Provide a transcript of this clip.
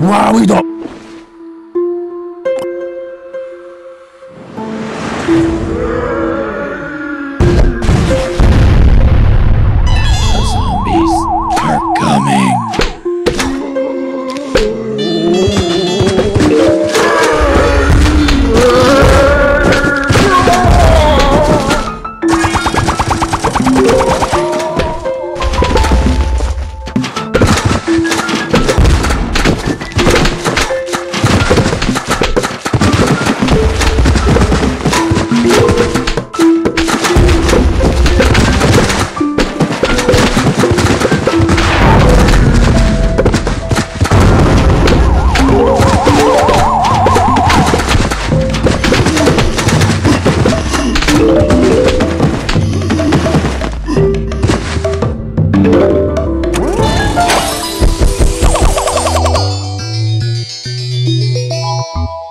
Wow, we don't. you